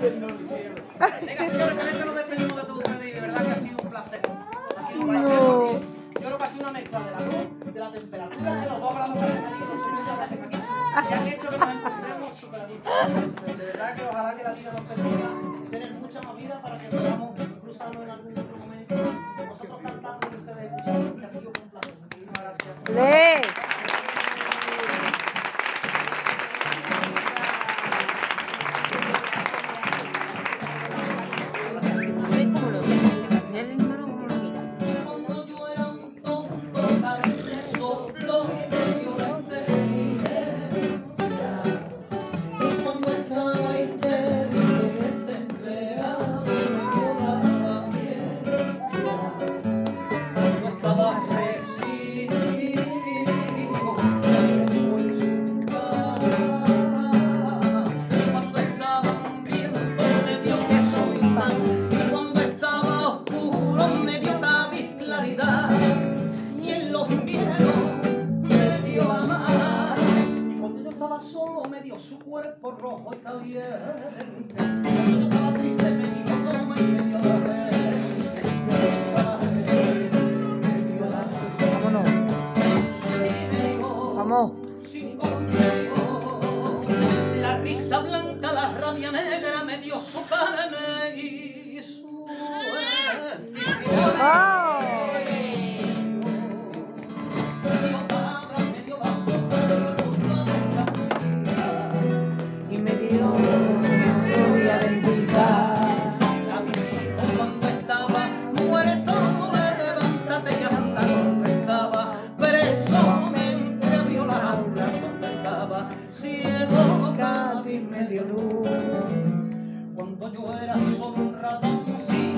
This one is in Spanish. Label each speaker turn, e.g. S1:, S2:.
S1: Venga, señores, con eso nos despedimos de todos ustedes y de verdad que ha sido un placer. Ha sido un placer yo creo que ha sido una mezcla de la luz, de la temperatura, de los dos grados que que hacen aquí, y han hecho que nos encontremos súper. De verdad que ojalá que la vida nos permita tener mucha más vida para que podamos cruzarnos en algún otro momento. Nosotros cantando y ustedes escuchando, que ha sido un placer. Muchísimas gracias. Cuerpo rojo y caliente. Cuando estaba triste, me dio toma y me dio la red.
S2: Vámonos.
S1: Dijo,
S2: Vamos.
S1: sin contigo. La risa blanca, la rabia negra me dio su carne jardín medio luz. Cuando yo era solo un ratoncito.